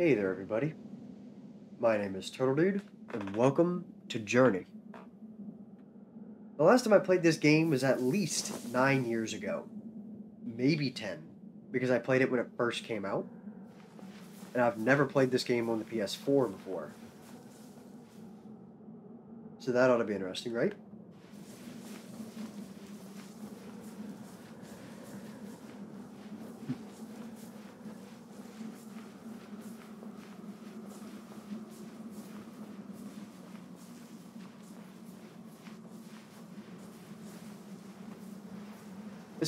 Hey there, everybody. My name is Turtle Dude, and welcome to Journey. The last time I played this game was at least nine years ago, maybe ten, because I played it when it first came out. And I've never played this game on the PS4 before. So that ought to be interesting, right?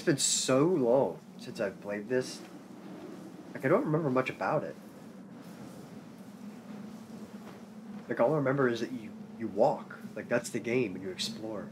It's been so long since I've played this. Like, I don't remember much about it. Like, all I remember is that you, you walk. Like, that's the game, and you explore.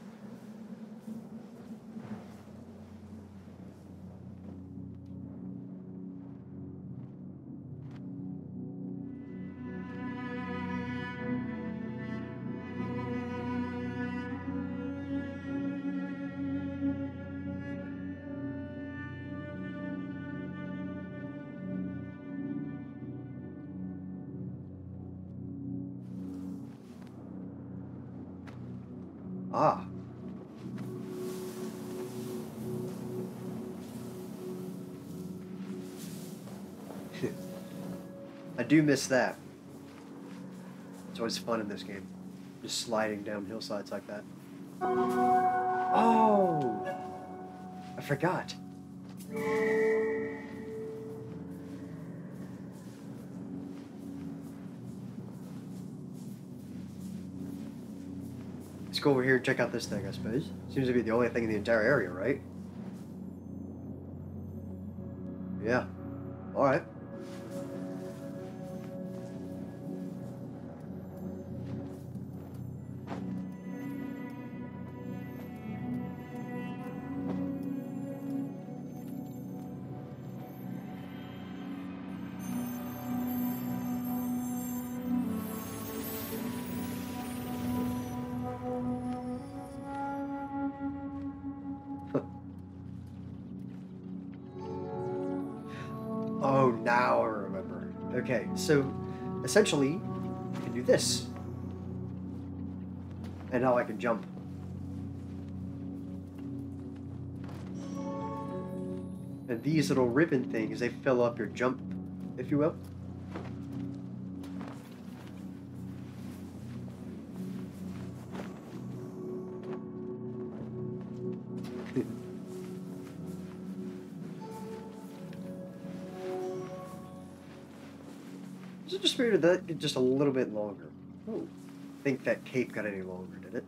Do miss that. It's always fun in this game. Just sliding down hillsides like that. Oh! I forgot. Let's go over here and check out this thing, I suppose. Seems to be the only thing in the entire area, right? Now I remember. Okay, so essentially, I can do this. And now I can jump. And these little ribbon things, they fill up your jump, if you will. It that just a little bit longer? Oh, I think that cape got any longer, did it?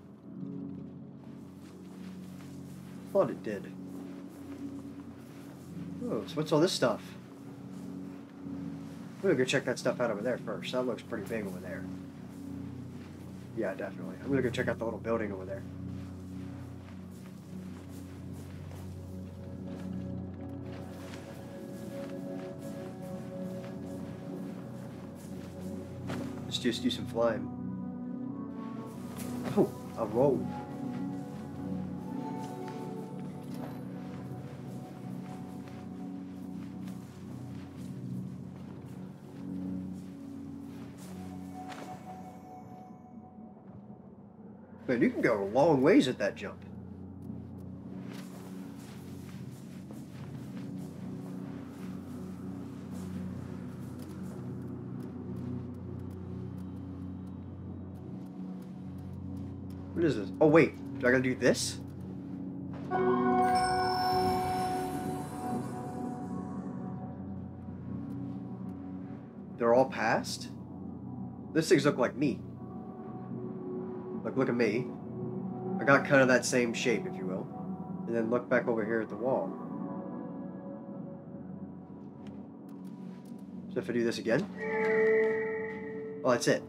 Thought it did. Oh, so what's all this stuff? We're gonna go check that stuff out over there first. That looks pretty big over there. Yeah, definitely. I'm gonna go check out the little building over there. Just do some flying. Oh, a roll. Man, you can go a long ways at that jump. Oh, wait. Do I gotta do this? They're all passed? This things look like me. Like, look at me. I got kind of that same shape, if you will. And then look back over here at the wall. So if I do this again? Oh, that's it.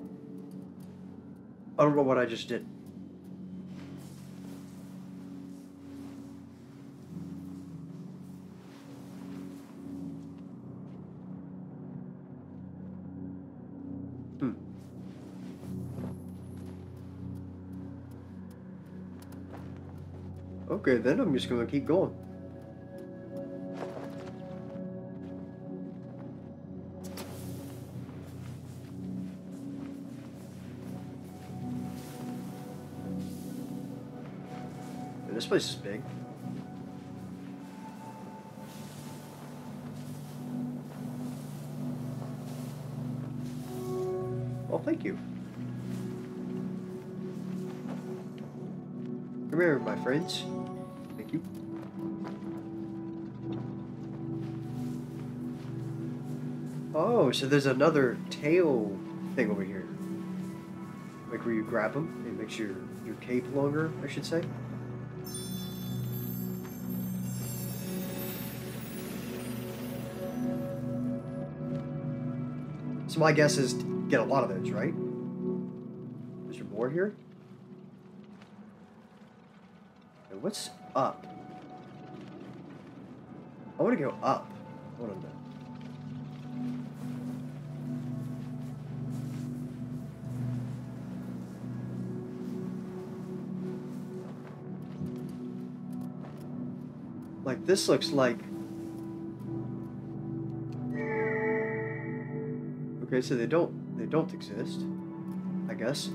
I don't know what I just did. Okay, then I'm just gonna keep going. This place is big. Well, thank you. Come here, my friends. So there's another tail thing over here. Like where you grab them, it makes your, your cape longer, I should say. So my guess is get a lot of those, right? Is there more here? What's up? I want to go up. Hold on a. This looks like Okay, so they don't they don't exist. I guess.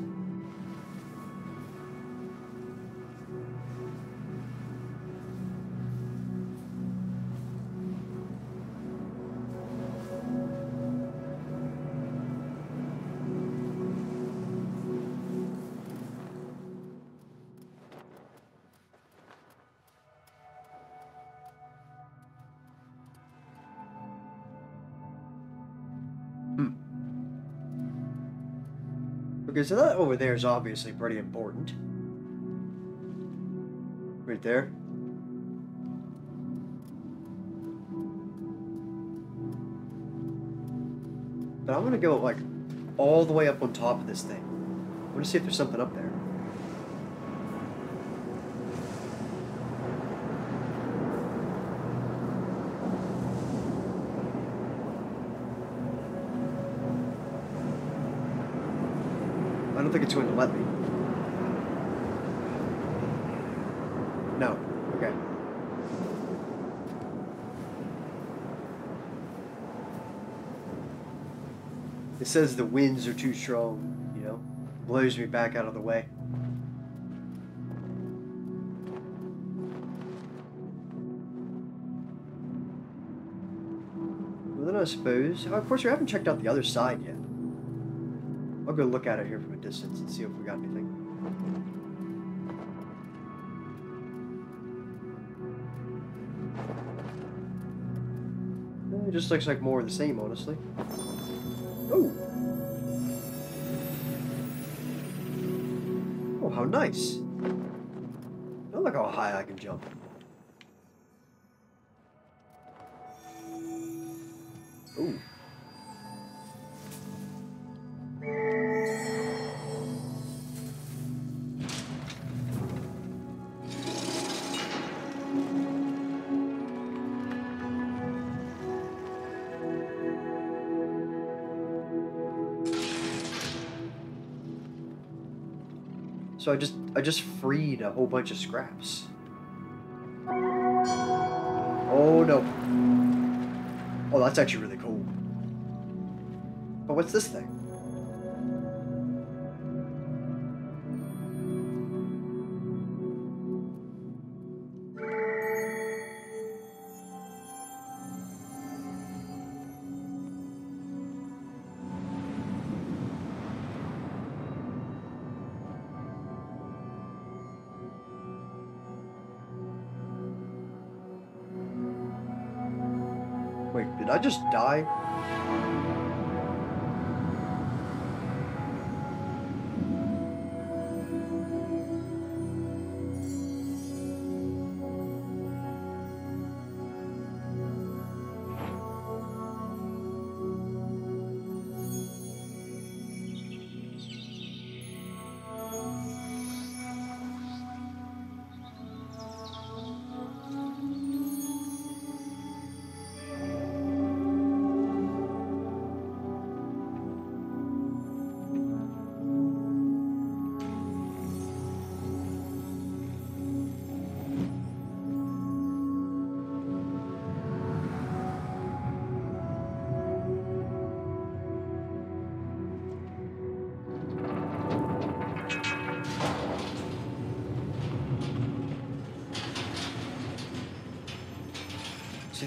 So that over there is obviously pretty important. Right there. But I'm gonna go like all the way up on top of this thing. I want to see if there's something up there. I don't think it's going to let me. No. Okay. It says the winds are too strong, you know? Blows me back out of the way. Well, then I suppose... Oh, of course, we haven't checked out the other side yet. Go look at it here from a distance and see if we got anything. Eh, It just looks like more of the same, honestly. Oh! Oh, how nice! Oh, look how high I can jump. So I just I just freed a whole bunch of scraps. Oh no. Oh, that's actually really cool. But what's this thing? I just die?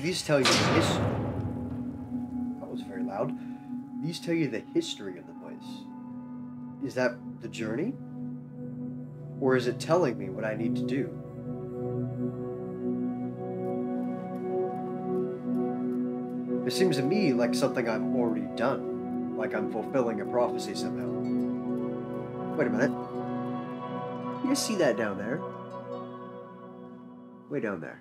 These tell you the history. That was very loud. These tell you the history of the place. Is that the journey? Or is it telling me what I need to do? It seems to me like something I've already done, like I'm fulfilling a prophecy somehow. Wait a minute. You see that down there? Way down there.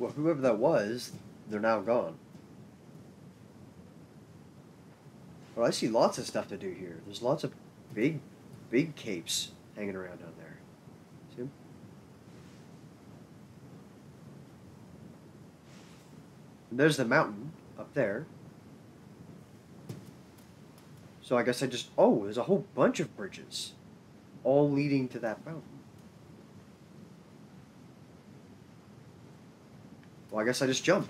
Well, whoever that was, they're now gone. Well, I see lots of stuff to do here. There's lots of big, big capes hanging around down there. See? And there's the mountain up there. So I guess I just... Oh, there's a whole bunch of bridges. All leading to that mountain. Well, I guess I just jump.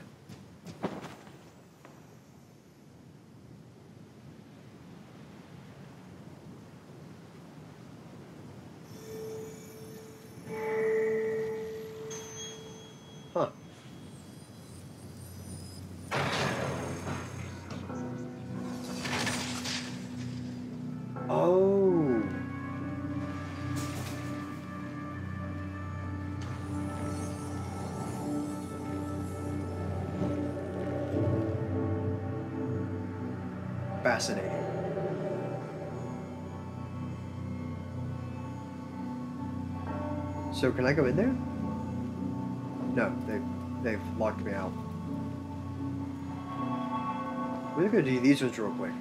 Fascinating. So can I go in there? No, they they've locked me out. We're gonna do these ones real quick.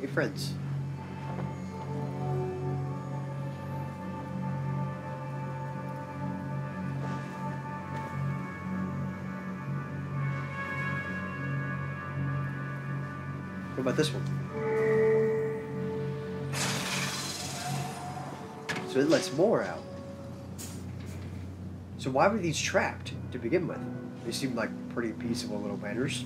Hey friends. About this one? So it lets more out. So why were these trapped to begin with? They seemed like pretty peaceable little banners.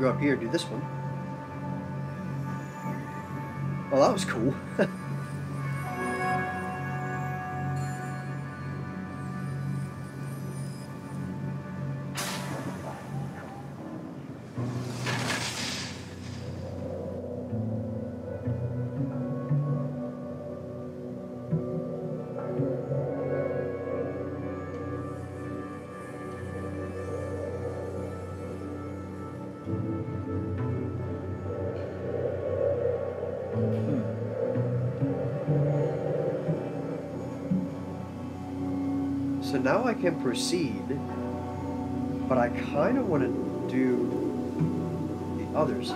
Go up here and do this one. Well, that was cool. Proceed, but I kind of want to do the others.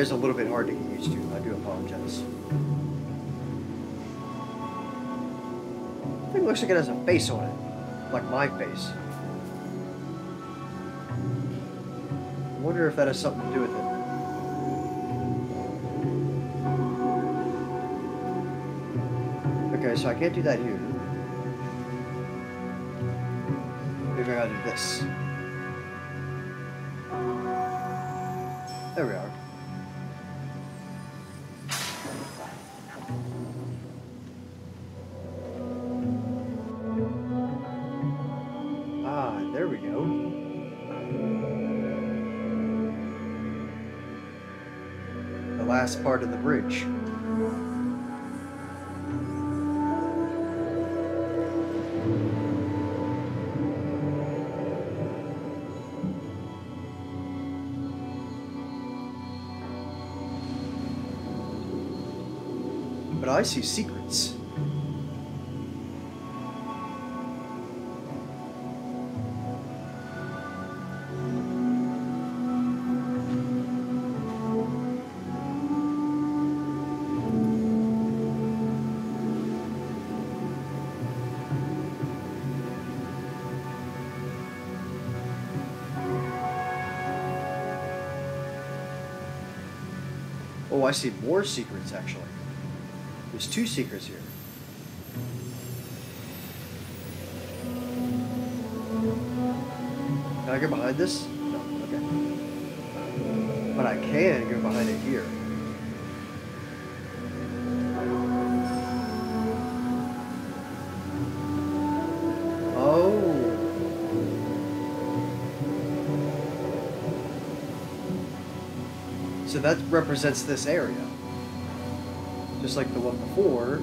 Is a little bit hard to get used to. I do apologize. It looks like it has a face on it. Like my face. I wonder if that has something to do with it. Okay, so I can't do that here. Maybe I gotta do this. There we are. Part of the bridge. But I see secrets. I see more secrets actually. There's two secrets here. Can I get behind this? No, okay. But I can go behind it here. So that represents this area just like the one before,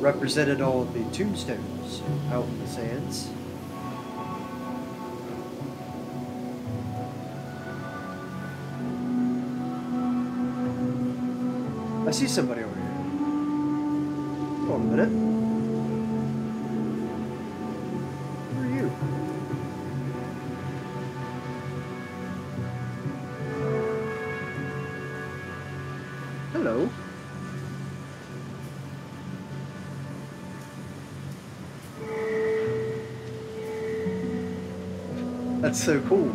represented all of the tombstones out in the sands. I see somebody That's so cool.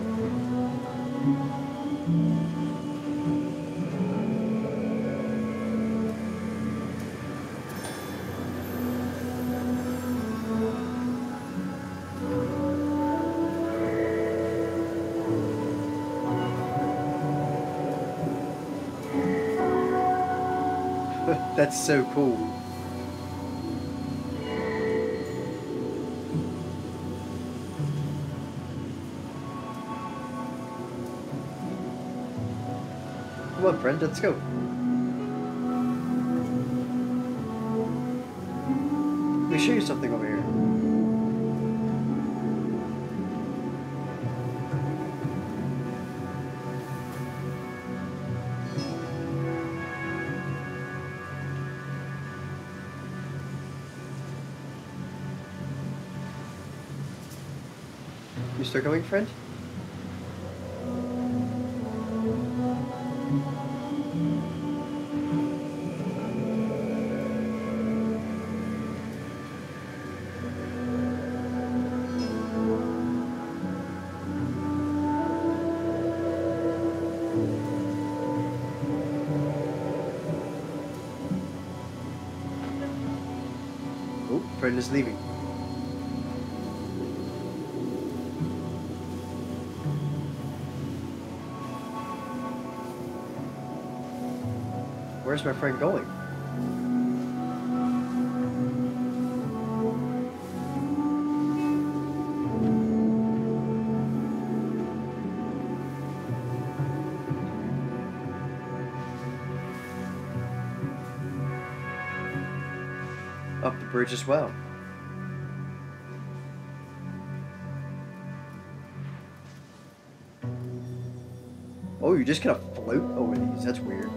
That's so cool. Friend, let's go. Let me show you something over here. You still going, friend? Is leaving. Where's my friend going? Up the bridge as well. Just gonna float over these. That's weird.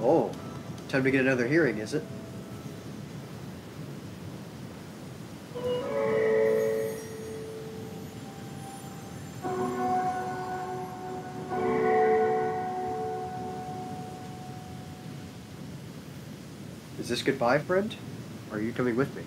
Oh, time to get another hearing, is it? This goodbye, friend? Are you coming with me?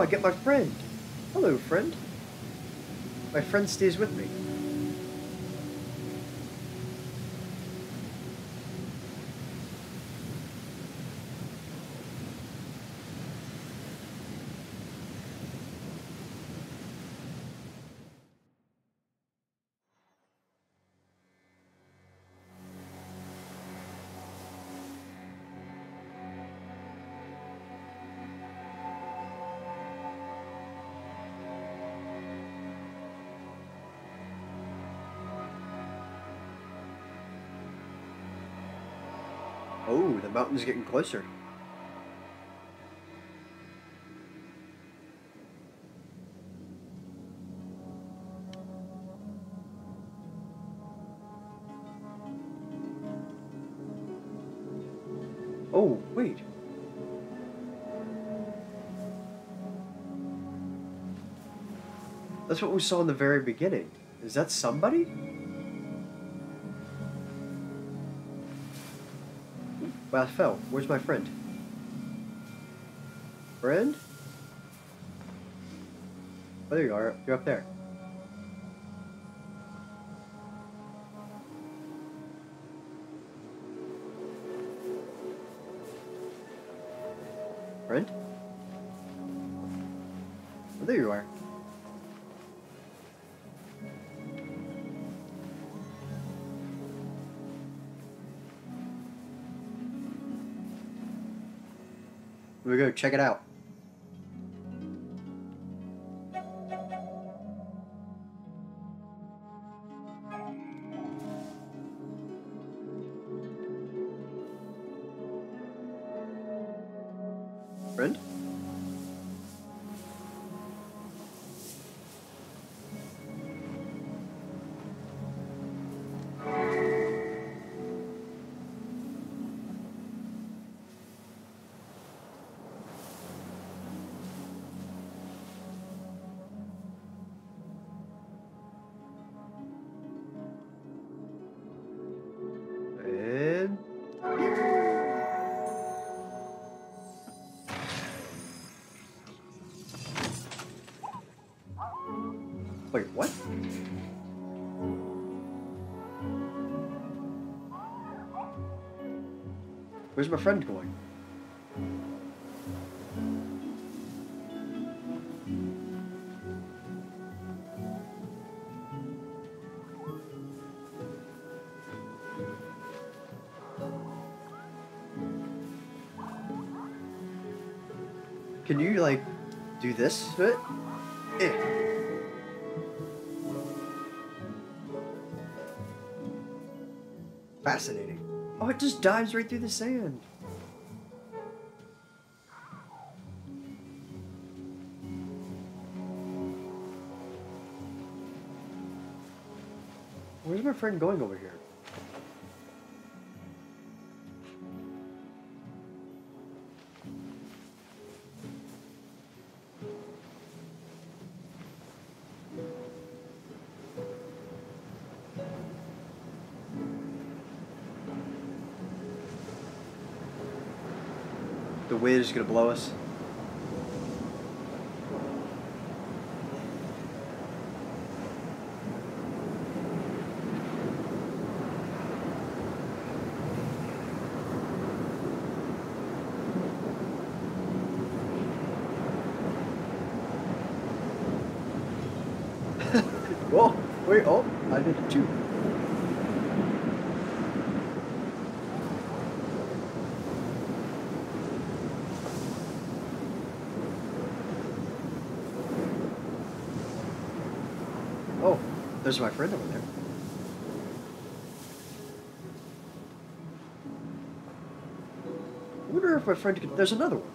I get my friend. Hello, friend. My friend stays with me. Oh, the mountain's getting closer. Oh, wait. That's what we saw in the very beginning. Is that somebody? Well, I fell. Where's my friend? Friend? Oh, there you are. You're up there. Check it out. Where's my friend going? Can you like do this to just dives right through the sand. Where's my friend going over here? Wind is gonna blow us. Whoa, wait, oh, I did it too. Oh, there's my friend over there. I wonder if my friend could. There's another one.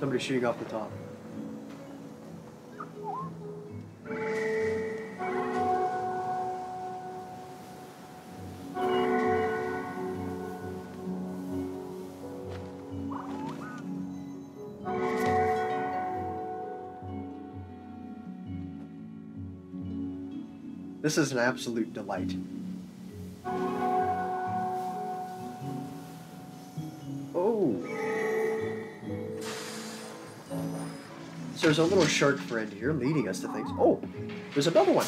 Somebody shooting off the top. This is an absolute delight. Oh. So there's a little shark friend here leading us to things. Oh, there's another one.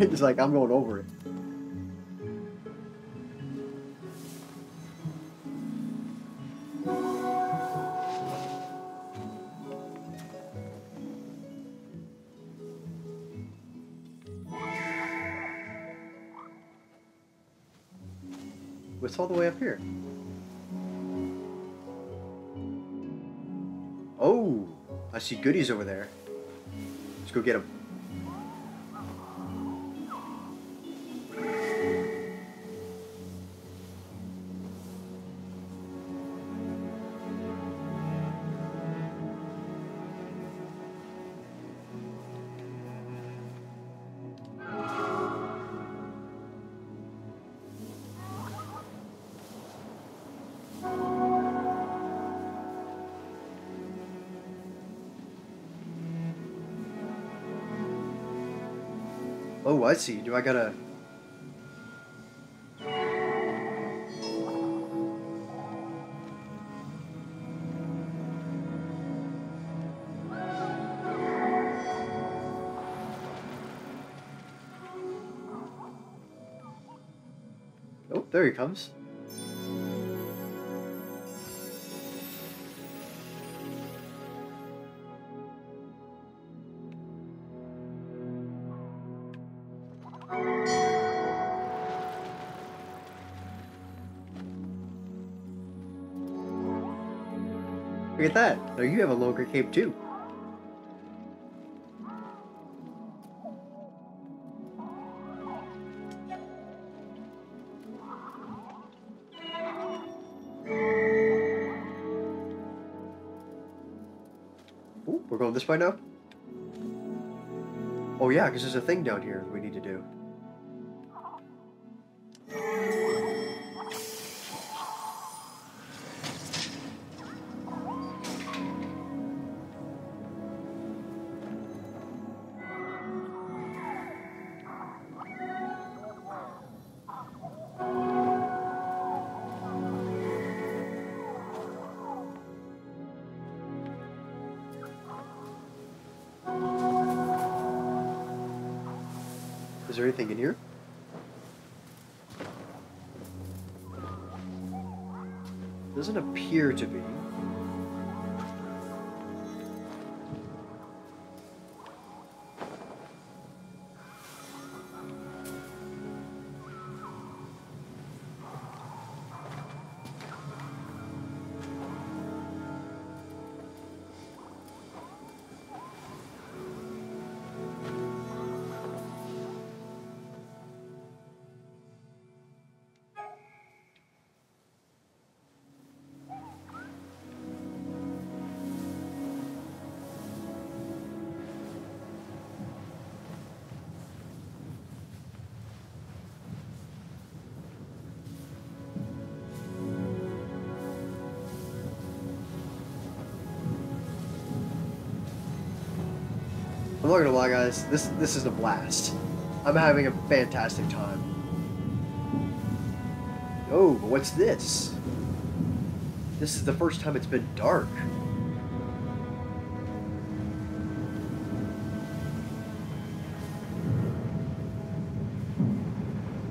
It's like I'm going over it. What's all the way up here? Oh, I see goodies over there. Let's go get them. I see. Do I gotta... Oh, there he comes. Look at that. Now you have a longer cape too. Ooh, we're going this way now? Oh yeah, because there's a thing down here we need to do. Gonna lie, guys. This this is a blast. I'm having a fantastic time. Oh, but what's this? This is the first time it's been dark.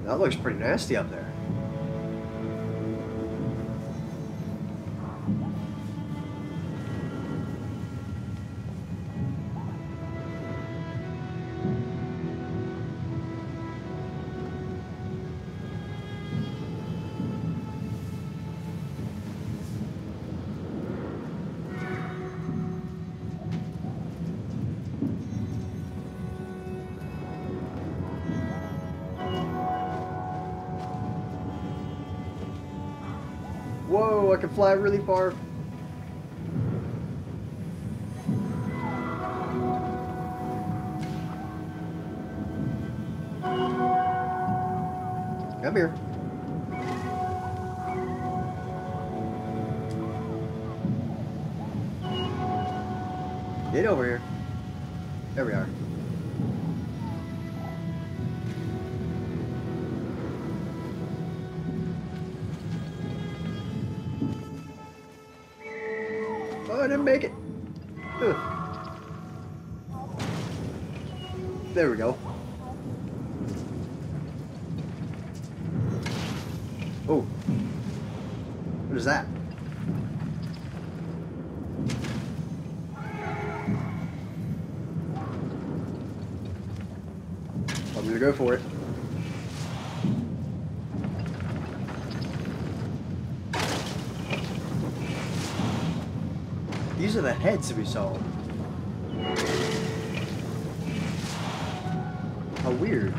That looks pretty nasty up there. Fly really far. Come here. Get over here. There we are. Heads saw. How weird.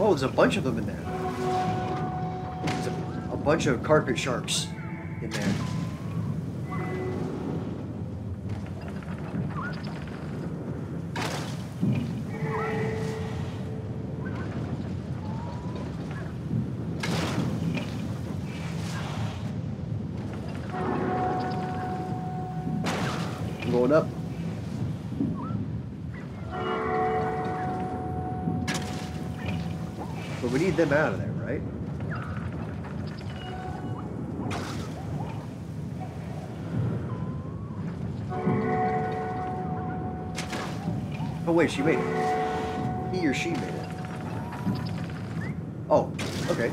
Oh, there's a bunch of them in there. There's a, a bunch of carpet sharks Them out of there, right? Oh wait, she made it. He or she made it. Oh, okay.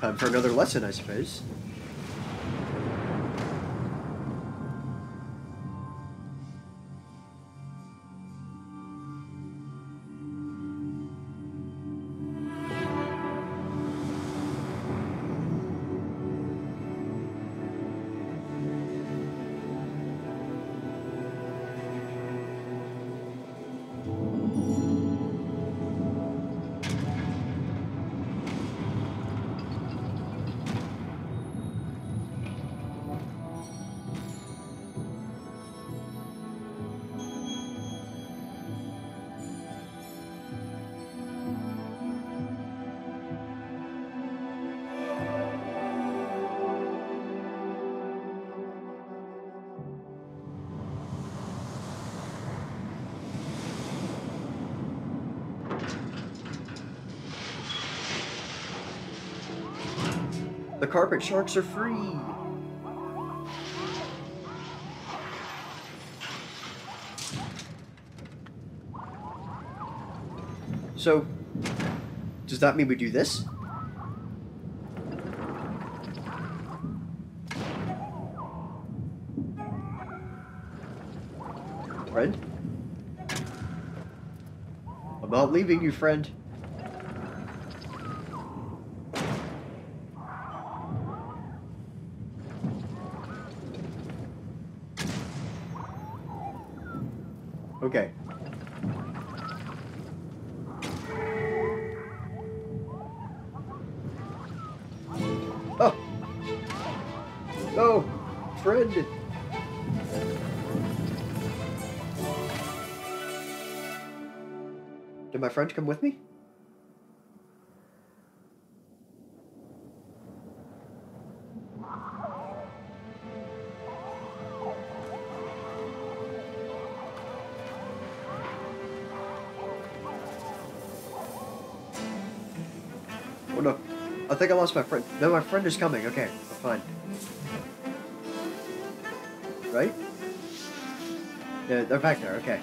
Time for another lesson, I suppose. Carpet sharks are free. So, does that mean we do this? Friend? I'm not leaving you, friend. My friend come with me? Oh no. I think I lost my friend. No, my friend is coming. Okay, I'm fine. Right? Yeah, they're back there. Okay.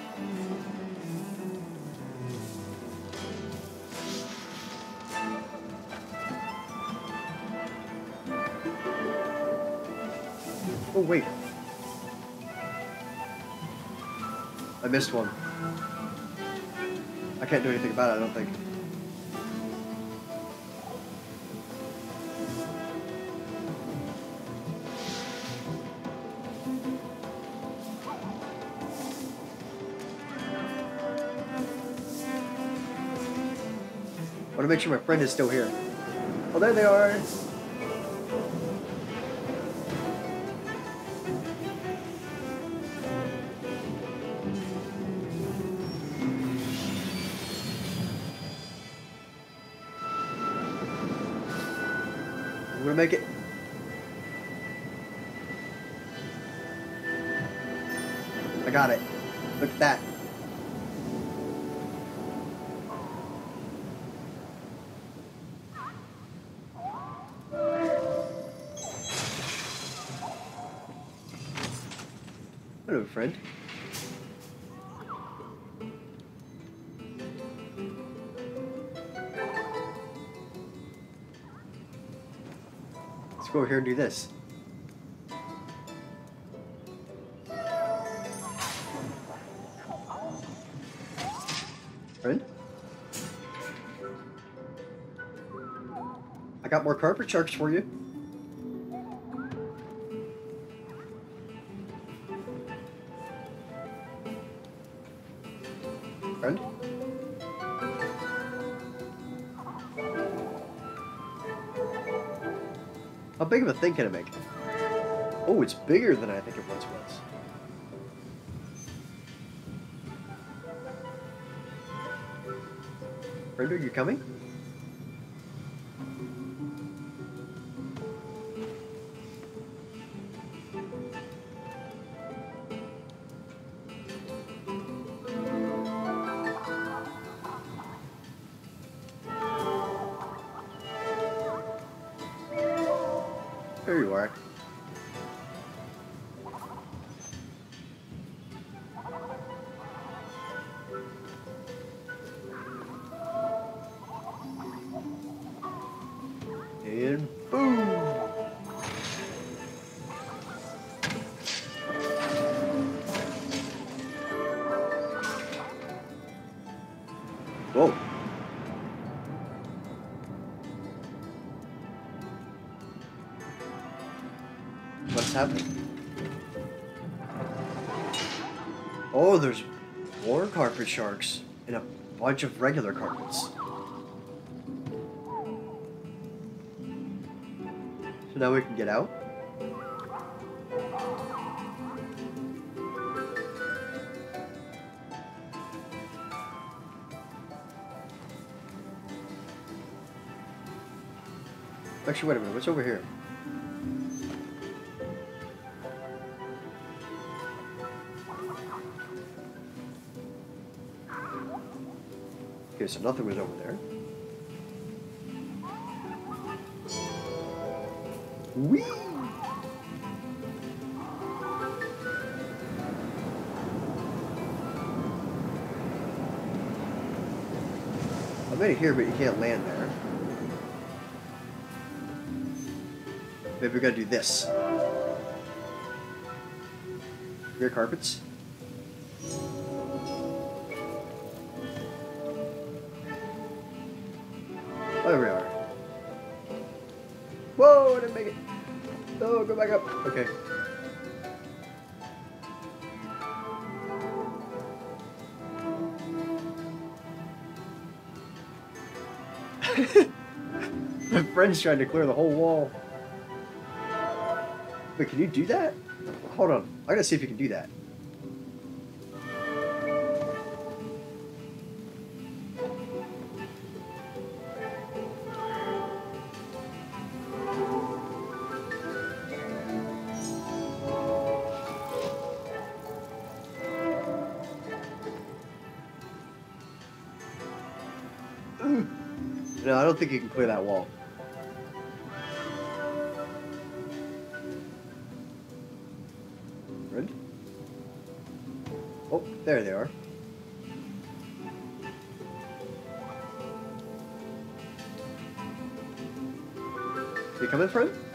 Oh, wait. I missed one. I can't do anything about it, I don't think. I want to make sure my friend is still here. Oh, there they are. Here and do this. I got more carpet sharks for you. Big of a thing can it make? Oh, it's bigger than I think it once was. Friend, are you coming? There you are. Happening? Oh, there's more carpet sharks and a bunch of regular carpets. So now we can get out? Actually, wait a minute. What's over here? So nothing was over there. Whee! I made it here, but you can't land there. Maybe we gotta do this. Rear carpets. My friend's trying to clear the whole wall. Wait, can you do that? Hold on. I gotta see if you can do that. Don't think you can clear that wall. Friend? Oh, there they are. You coming, friend?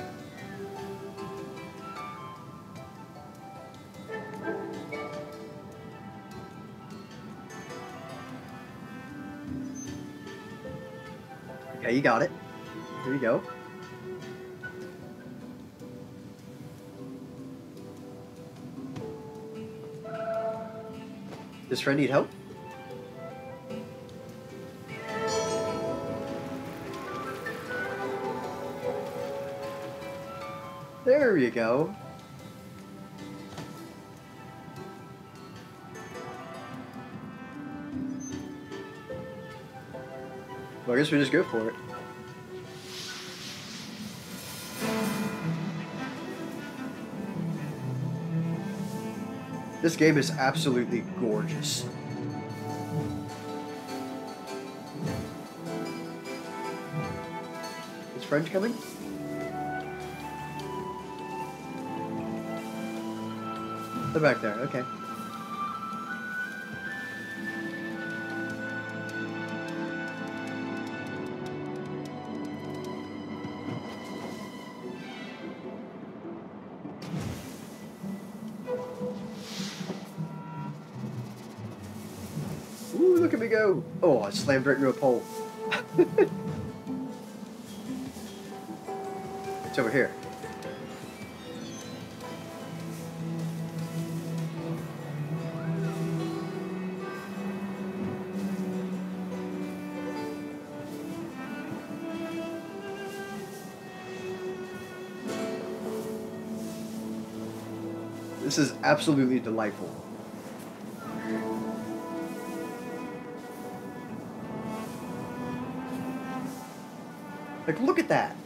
You got it. Here you go. Does friend need help? There you go. I guess we just go for it. This game is absolutely gorgeous. Is French coming? They're back there, okay. Slammed right into a pole. it's over here. This is absolutely delightful. Like, look at that.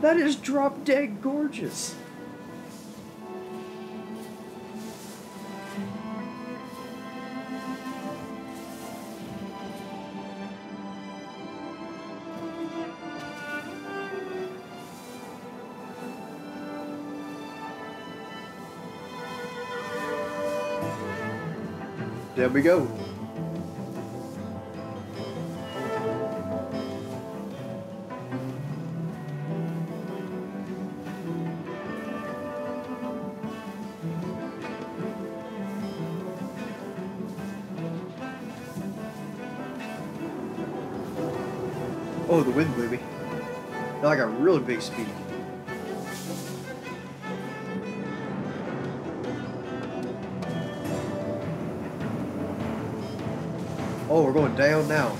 That is drop dead gorgeous. There we go. Really big speed. Oh, we're going down now.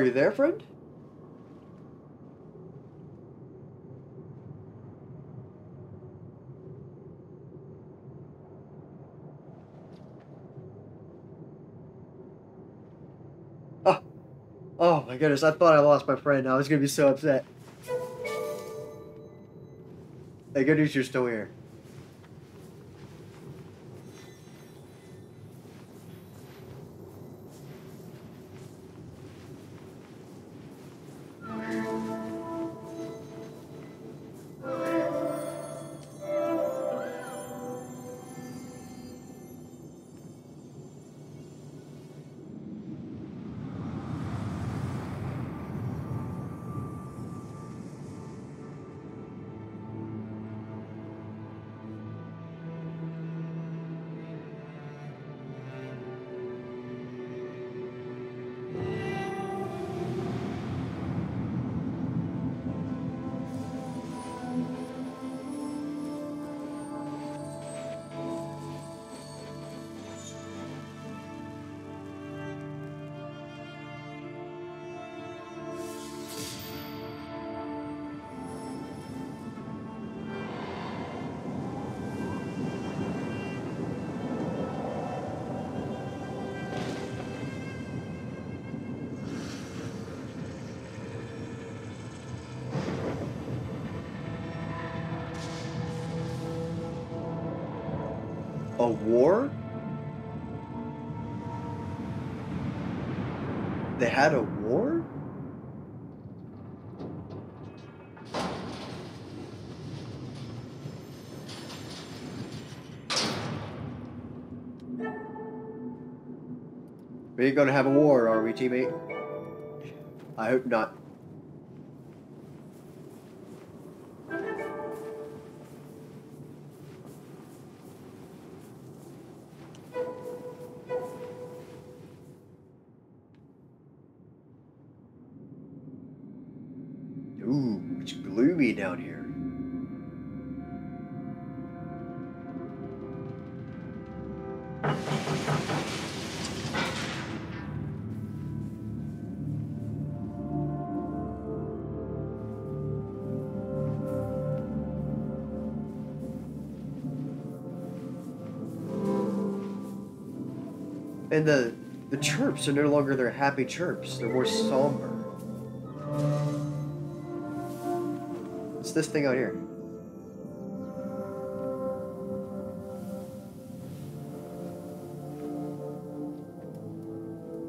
Are you there, friend? Oh, oh my goodness! I thought I lost my friend. I was gonna be so upset. Hey, good news, you're still here. We ain't gonna have a war, are we, teammate? I hope not. And the the chirps are no longer their happy chirps. They're more somber. It's this thing out here?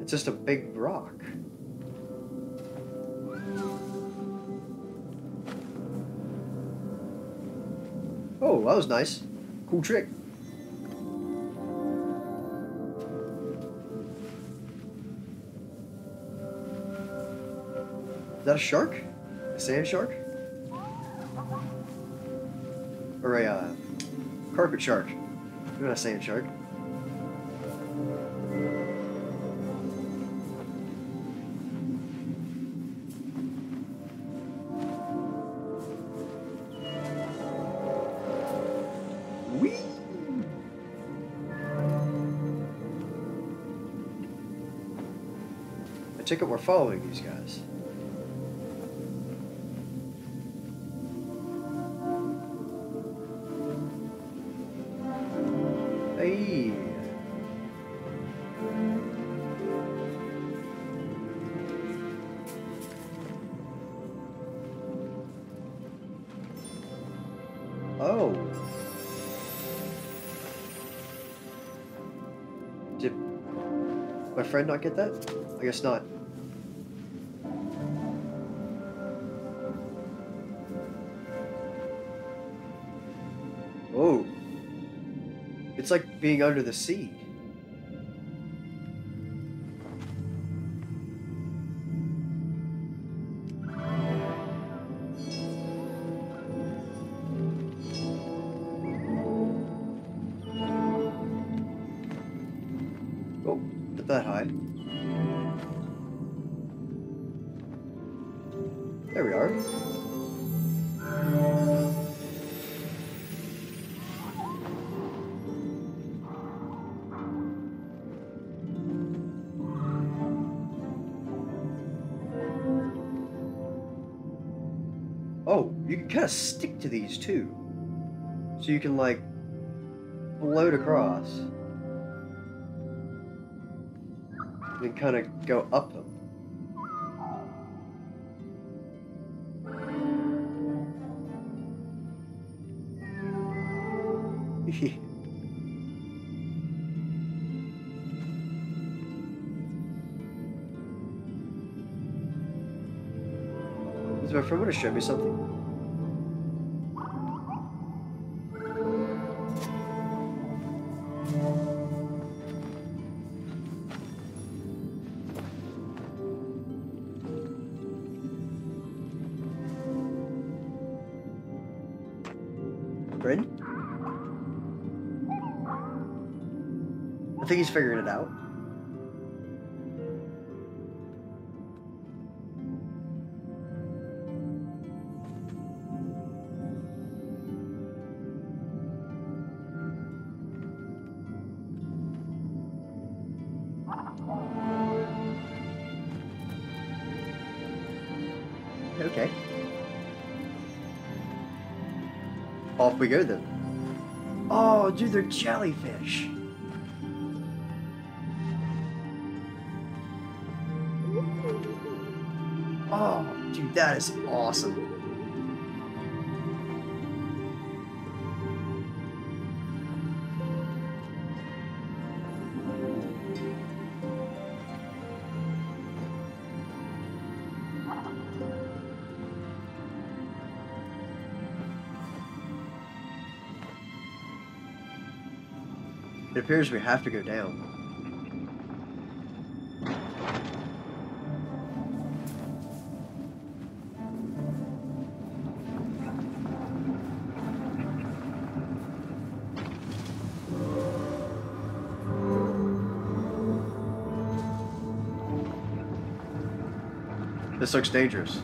It's just a big rock. Oh, that was nice. Cool trick. Is that a shark? A sand shark? Or a uh, carpet shark. You're not a sand shark. I take it we're following these guys. Friend not get that? I guess not. Oh. It's like being under the sea. Can like float across. And kind of go up them. Is my friend want to show me something? We go then. Oh, dude, they're jellyfish. Oh, dude, that is awesome. It appears we have to go down. This looks dangerous.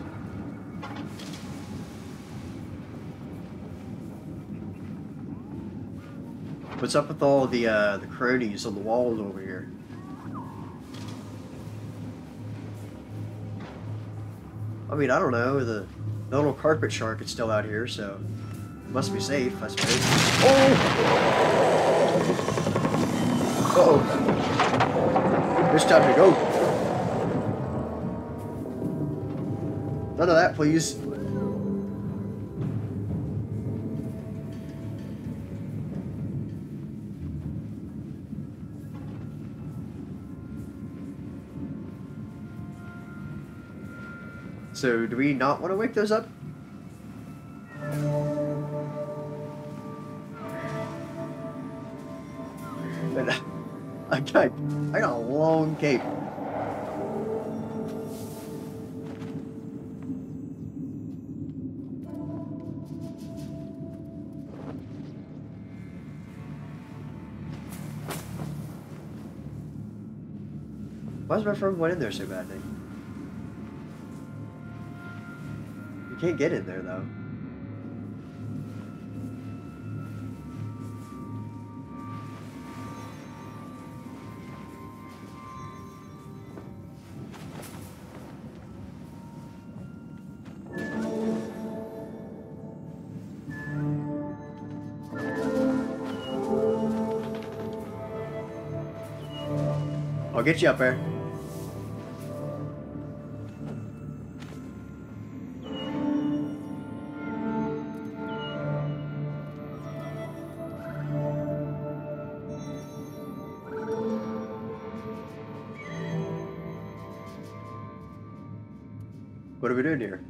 What's up with all the uh, the cronies on the walls over here? I mean, I don't know. The, little carpet shark is still out here, so must be safe, I suppose. Oh! Oh! It's time to go. None of that, please. So, do we not want to wake those up? But uh, I got, I got a long cape. Why's my friend went in there so badly? Can't get in there though. I'll get you up there. We doing here?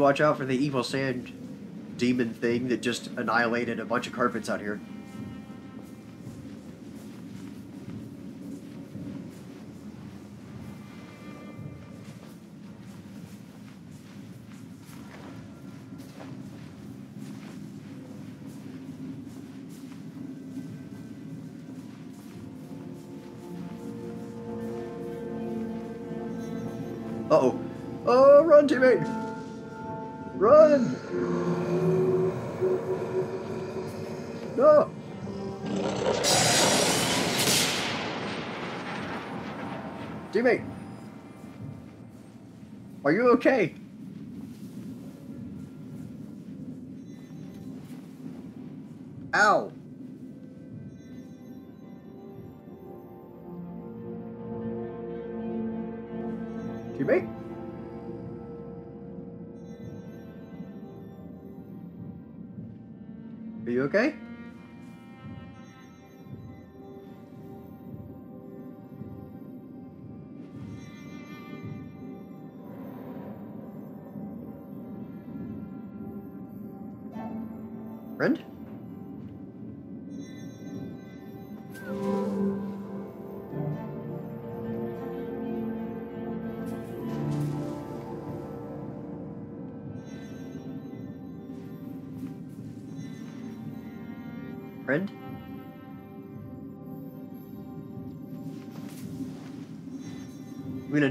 Watch out for the evil sand demon thing that just annihilated a bunch of carpets out here. Are you okay?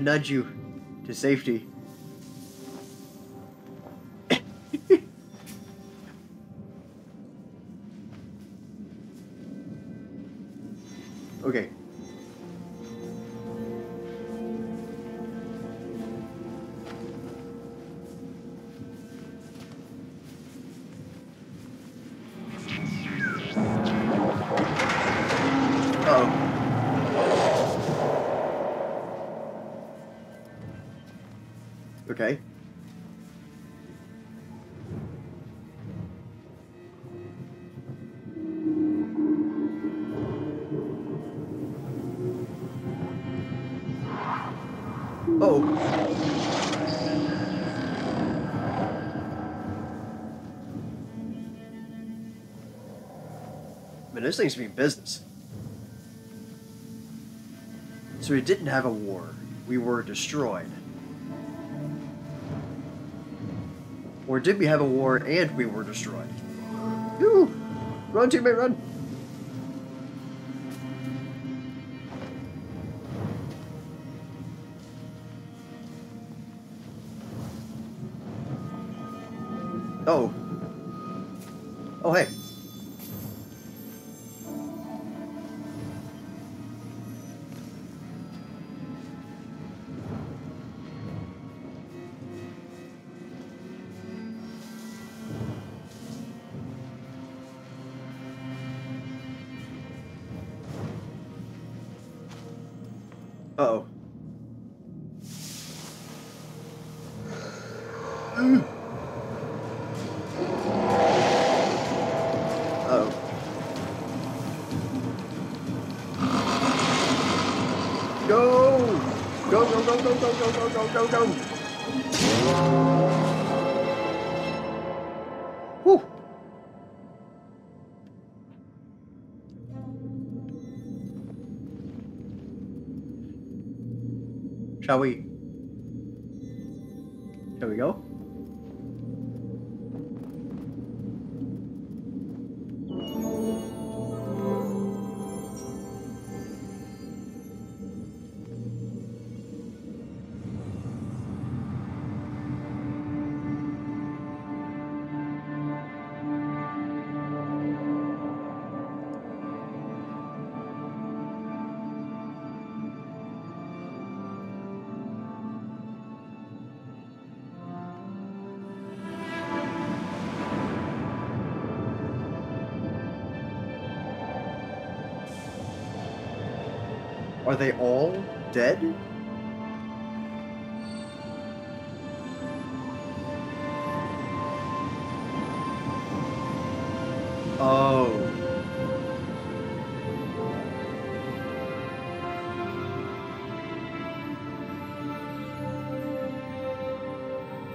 Nudge you to safety. This thing's being business. So we didn't have a war. We were destroyed. Or did we have a war and we were destroyed? Run, teammate, run! Mm. Uh-oh. Go! Go, go, go, go, go, go, go, go, go, Shall we? They all dead? Oh.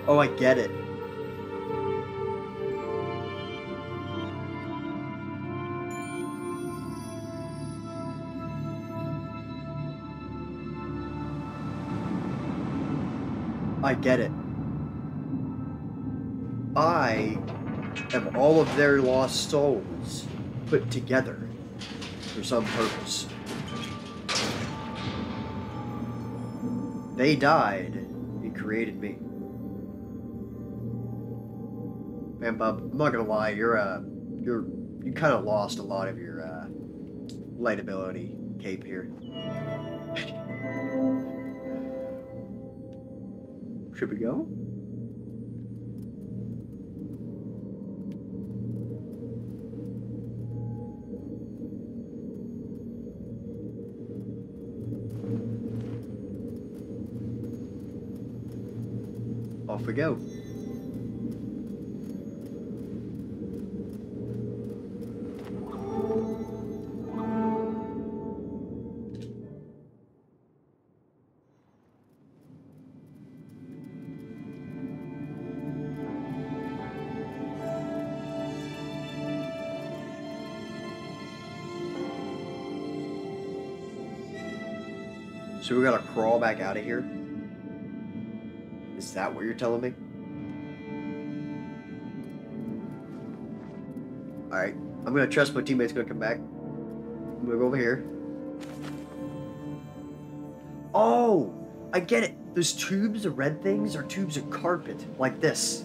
Oh, I get it. I get it. I am all of their lost souls put together for some purpose. They died and created me. Man, Bub, I'm not gonna lie, you're uh, you're you kind of lost a lot of your uh, light ability cape here. Should we go? Off we go. We gotta crawl back out of here? Is that what you're telling me? Alright, I'm gonna trust my teammate's gonna come back. I'm gonna go over here. Oh! I get it! Those tubes of red things are tubes of carpet, like this.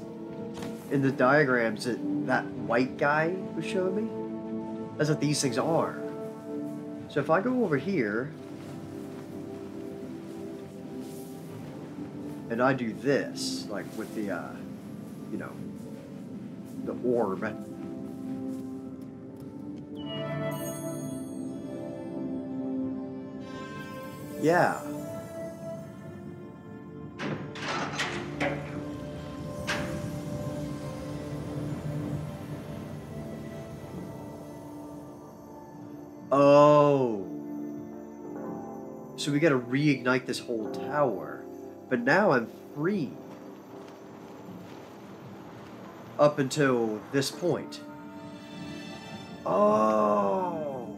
In the diagrams that that white guy was showing me, that's what these things are. So if I go over here, and I do this, like with the, uh, you know, the orb. Yeah. Oh. So we gotta reignite this whole tower. But now I'm free. Up until this point. Oh.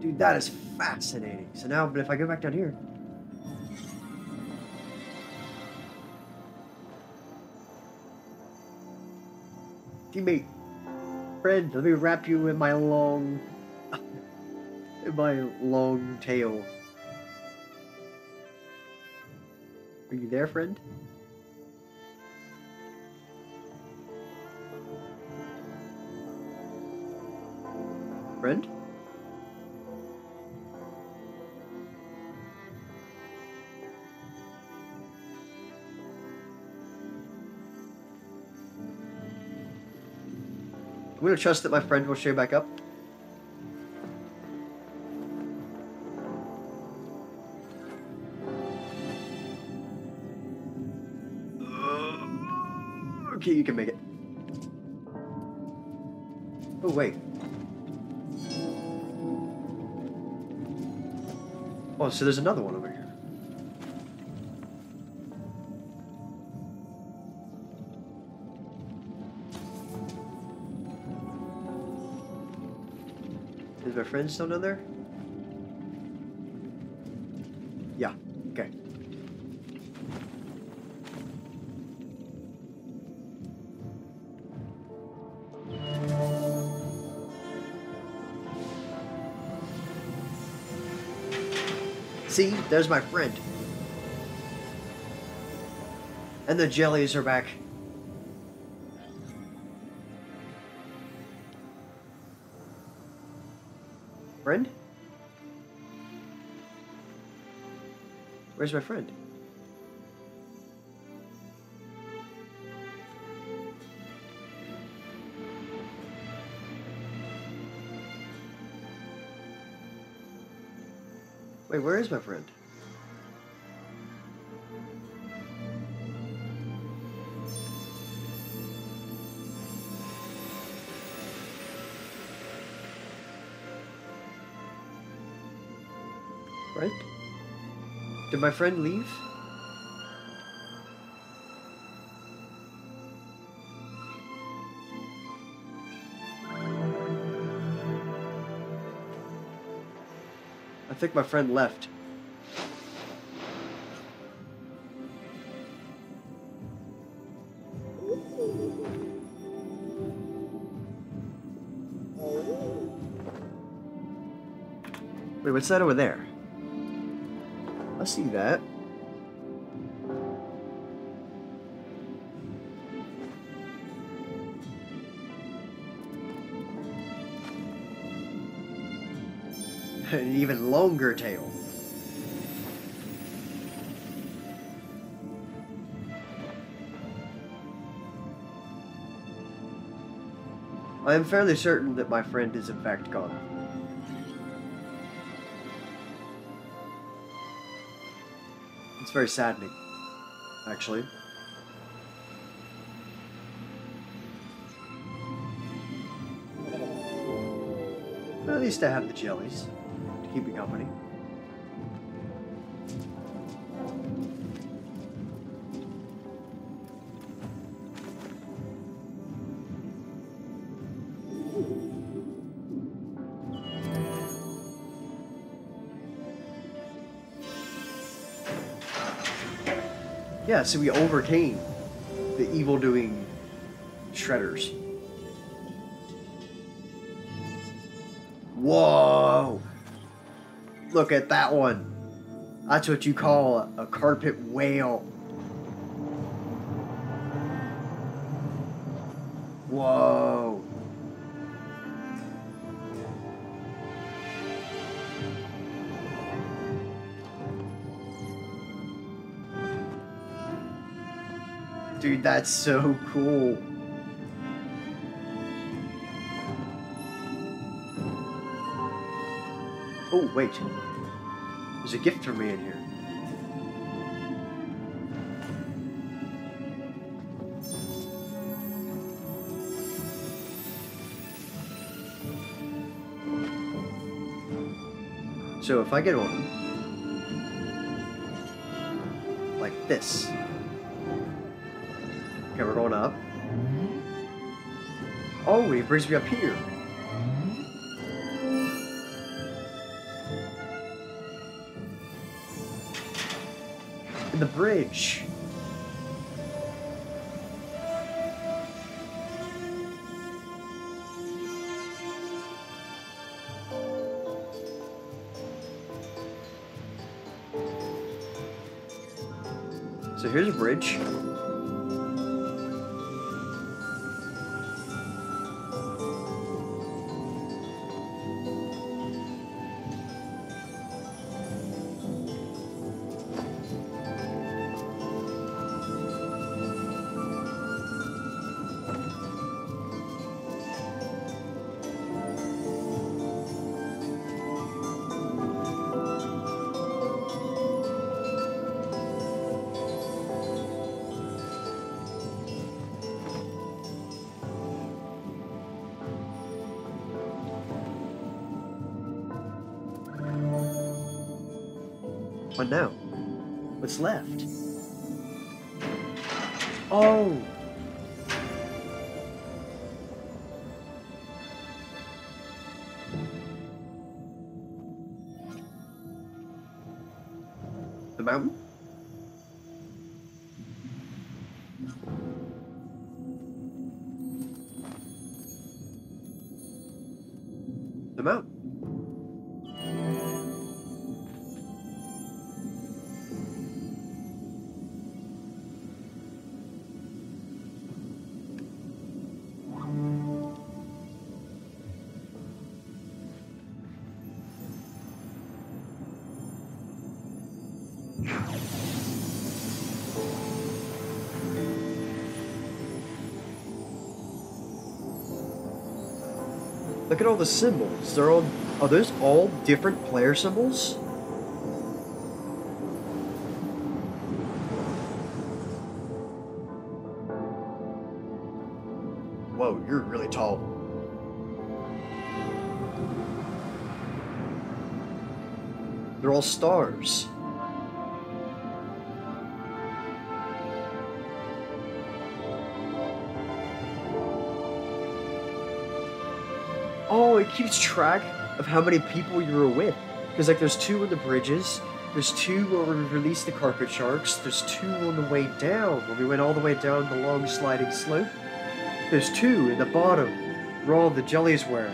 Dude, that is fascinating. So now, but if I go back down here. Teammate, friend, let me wrap you in my long, in my long tail. Are you there, friend? Friend? I'm gonna trust that my friend will show back up. Oh, so there's another one over here. Is my friend still down there? See, there's my friend. And the jellies are back. Friend? Where's my friend? Wait, where is my friend? Right? Did my friend leave? I think my friend left. Wait, what's that over there? I see that. Even longer tail. I am fairly certain that my friend is in fact gone. It's very saddening, actually. At least I have the jellies keep me company. Yeah, so we overcame the evil doing shredders. Look at that one. That's what you call a, carpet whale. Whoa. Dude, that's so cool. Oh, wait. There's a gift for me in here. So if I get on, like this, okay, we're going up. Mm-hmm. Oh, he brings me up here. The bridge. So here's a bridge. What now? What's left? Oh! Look at all the symbols. They're all are those all different player symbols? Whoa, you're really tall. They're all stars. Keeps track of how many people you were with. Because, like, there's two on the bridges, there's two where we released the carpet sharks, there's two on the way down, when we went all the way down the long sliding slope. There's two in the bottom, where all the jellies were,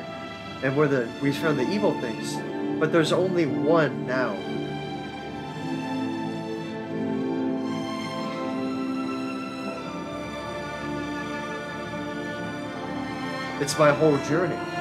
and where the we found the evil things. But there's only one now. It's my whole journey.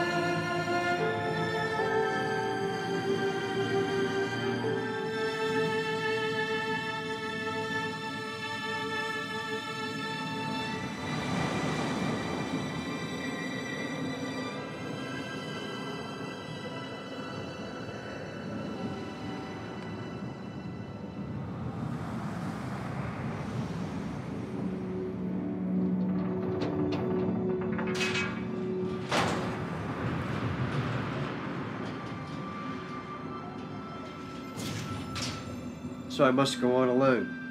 I must go on alone.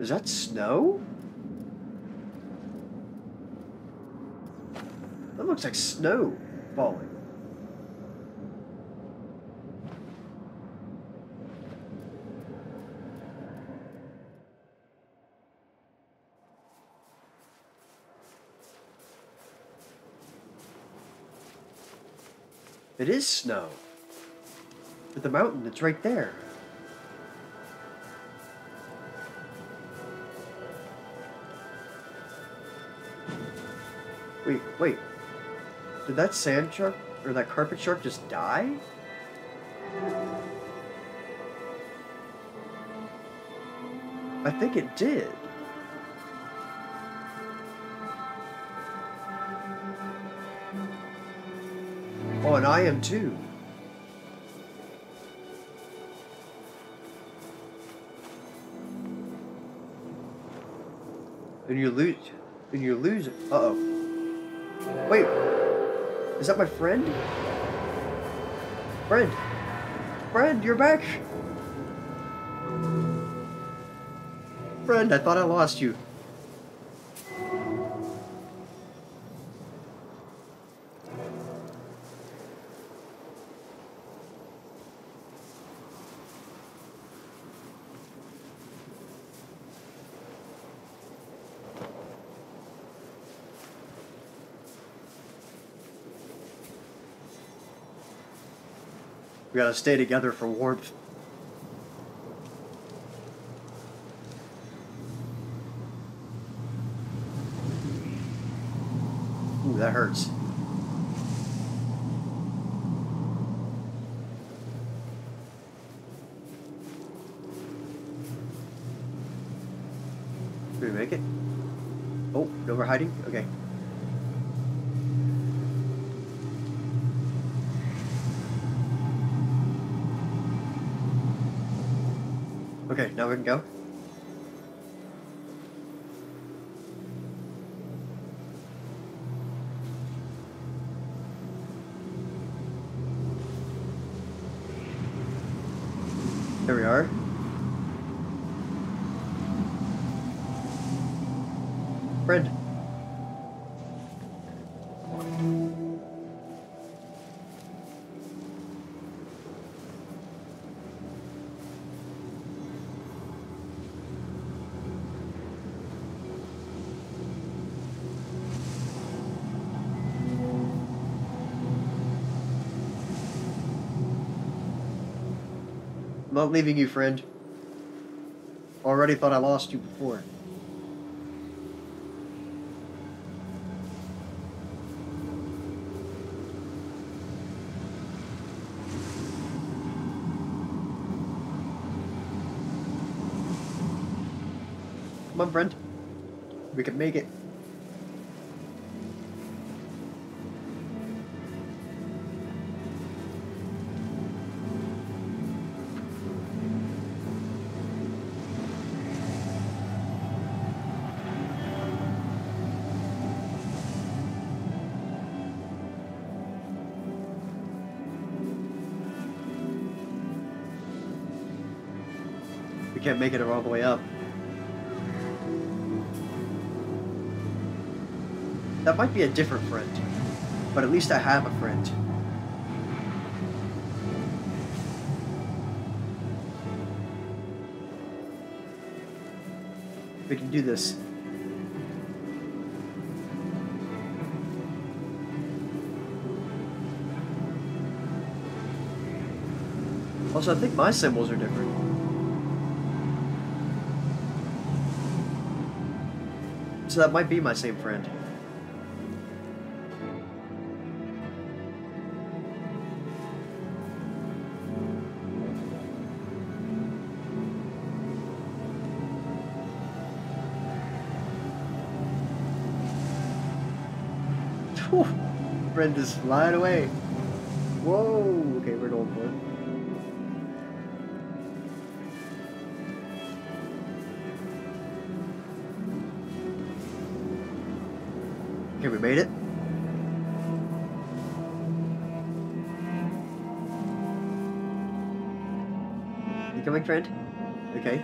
Is that snow? That looks like snow It is snow. But the mountain, it's right there. Wait, wait. Did that sand shark or that carpet shark just die? I think it did. And I am too. And you lose. And you lose. Uh oh. Wait. Is that my friend? Friend. Friend, you're back. Friend, I thought I lost you. We gotta stay together for warmth. Ooh, that hurts. Leaving you, friend. Already thought I lost you before. Come on, friend. We can make it. Can't make it all the way up. That might be a different friend. But at least I have a friend. We can do this. Also, I think my symbols are different. So that might be my same friend. Whew. Friend is flying away. Friend? Okay.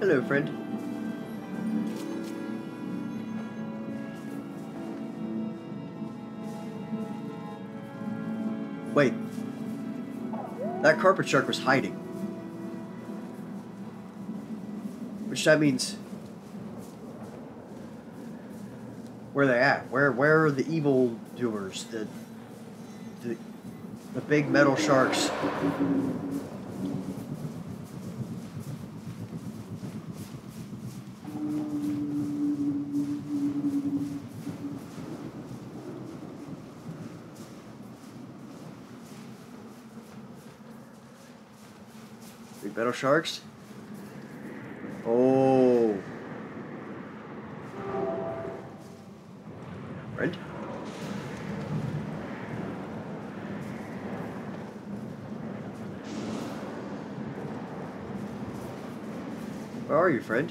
Hello, friend. Carpet shark was hiding. Which that means... Where they at? Where where are the evil doers? The the the big metal sharks. Sharks. Oh. Friend? Where are you, friend?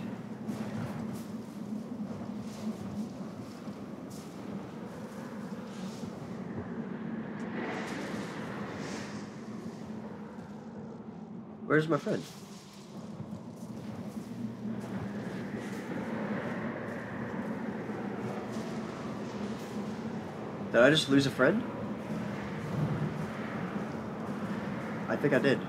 Where's my friend? I just lose a friend? I think I did.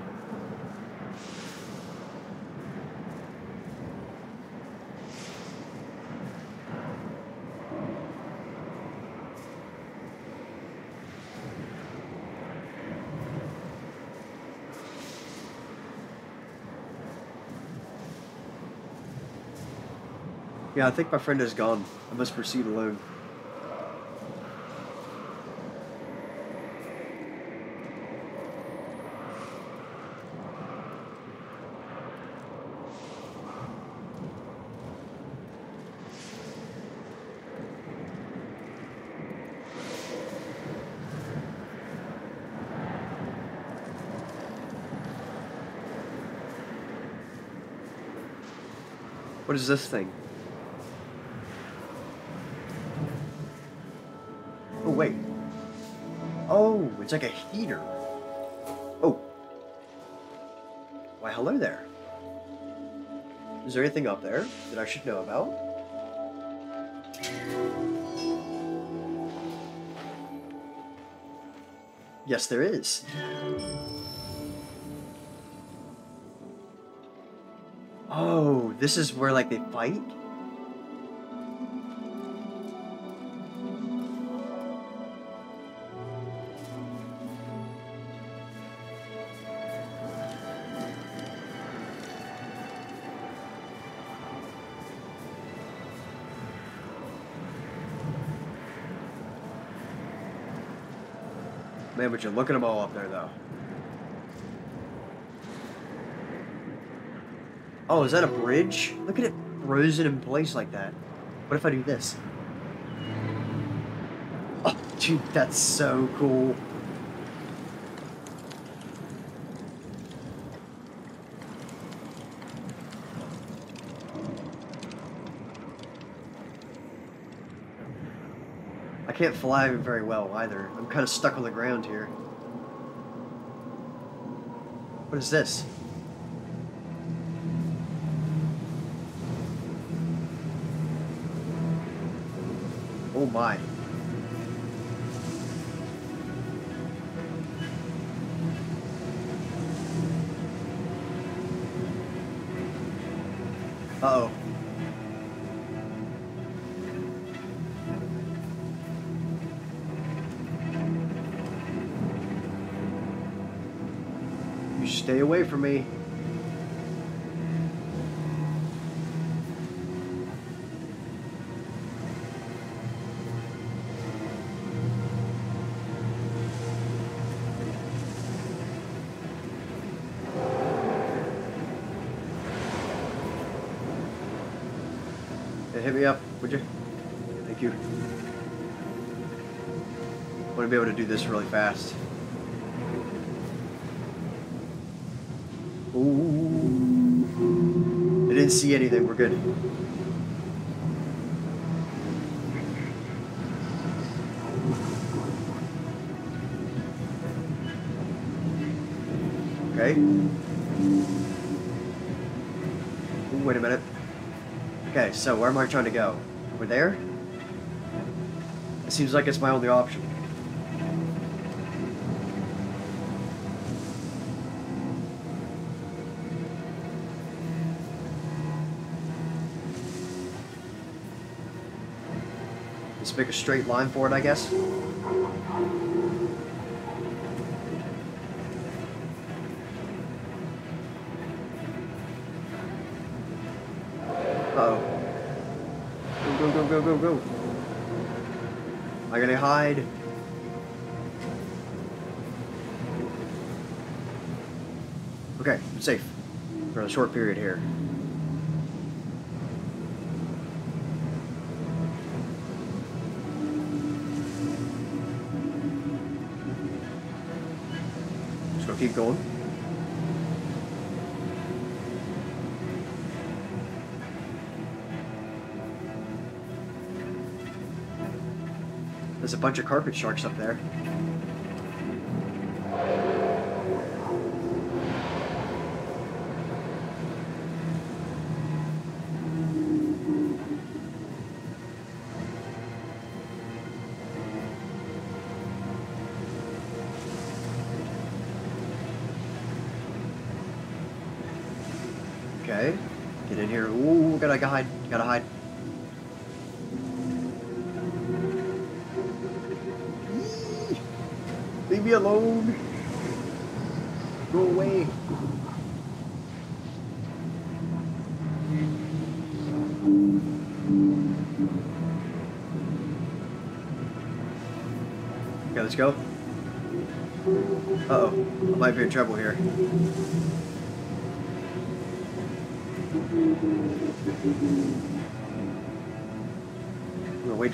Yeah, I think my friend is gone. I must proceed alone. What is this thing? Oh, wait. Oh, it's like a heater. Oh. Why, hello there. Is there anything up there that I should know about? Yes, there is. This is where, like, they fight? Man, but you're looking them all up there, though. Oh, is that a bridge? Look at it frozen in place like that. What if I do this? Oh, dude, that's so cool. I can't fly very well either. I'm kind of stuck on the ground here. What is this? My. Uh-oh. You stay away from me. This really fast. Ooh. I didn't see anything. We're good. Okay. Ooh, wait a minute. Okay, so where am I trying to go? Over there? It seems like it's my only option. Let's make a straight line for it, I guess. Uh-oh. Go, go, go, go, go, go. I gotta hide. Okay, I'm safe. For a short period here. There's a bunch of carpet sharks up there.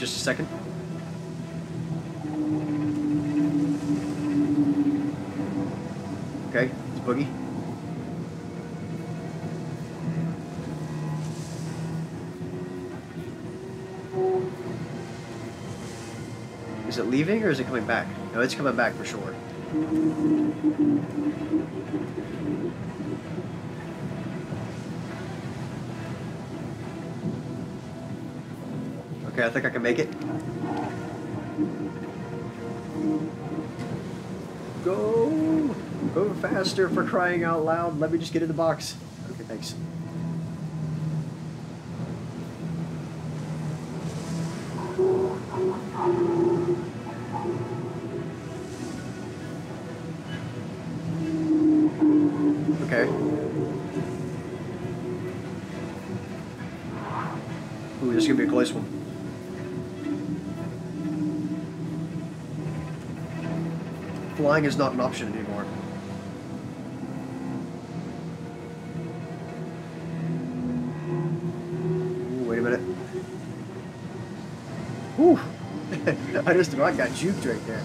Just a second. Okay, it's Boogie. Is it leaving or is it coming back? No, it's coming back for sure. I think I can make it. Go! Go faster for crying out loud. Let me just get in the box. Flying is not an option anymore. Ooh, wait a minute. Whew! I just about got juked right there.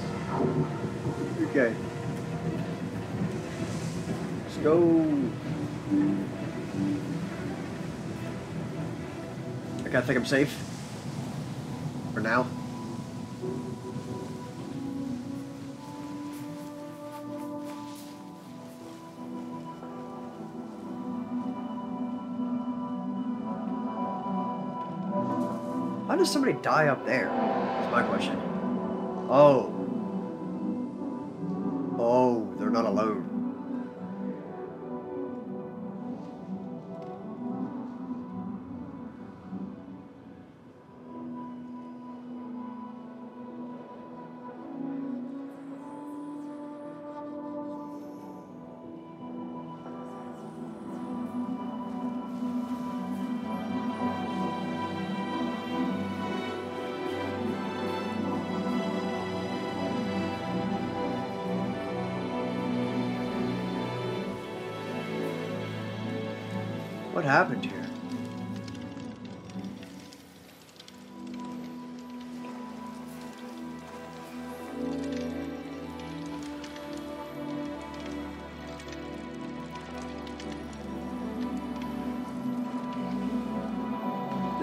Okay. Let's go. Okay, I think I'm safe. For now. Does somebody die up there? That's my question. Oh. Oh,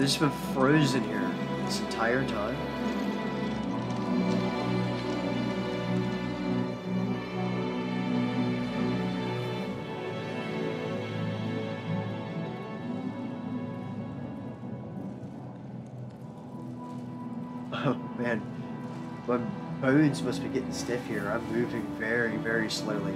Has been frozen here this entire time. Oh man, my bones must be getting stiff here. I'm moving very, very slowly.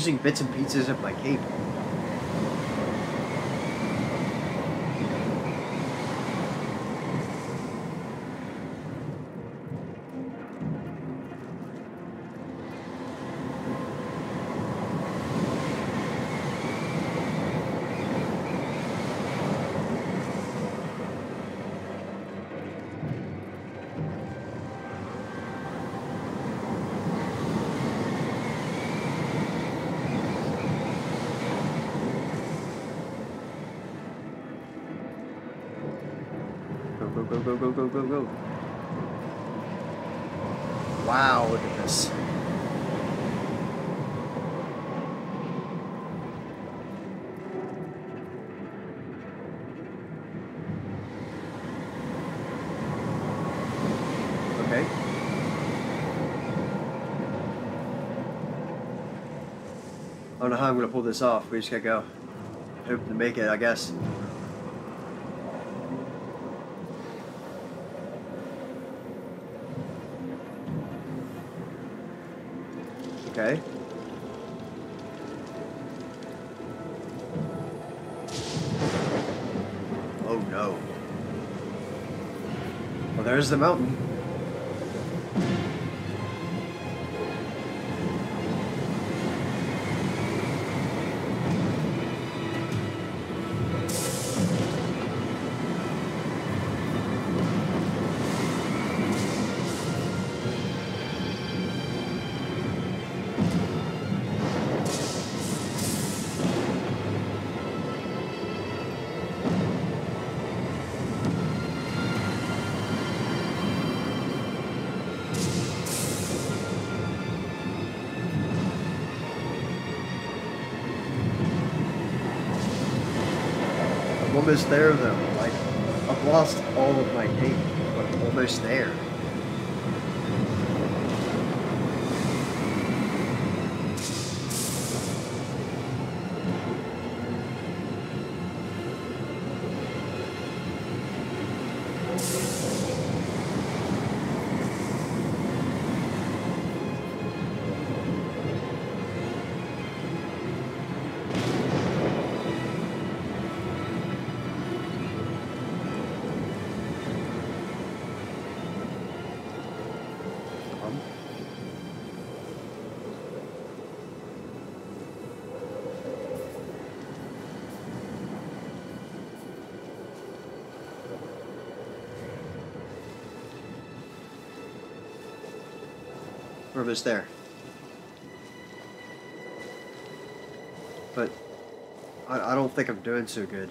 I'm losing bits and pieces of my cape. Go, go, go, go, go, go, go, go. Wow, look at this. Okay. I don't know how I'm gonna pull this off. We just gotta go. Hope to make it, I guess. Okay. Oh no. Well, there's the mountain. Almost there though. Like, I've lost all of my cape, but I'm almost there. We're there. But I, I don't think I'm doing so good.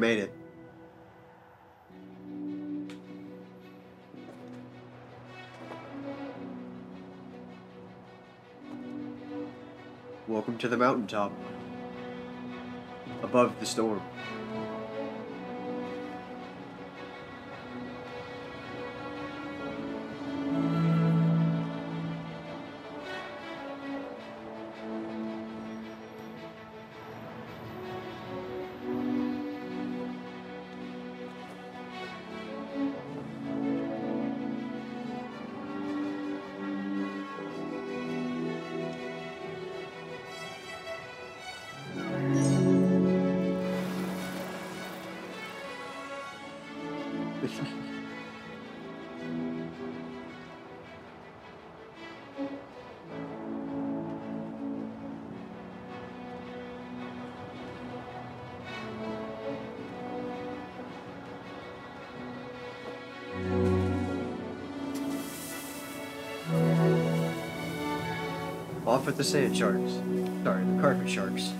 Made it. Welcome to the mountaintop. Above the storm. Off with the sand sharks. Sorry, the carpet sharks.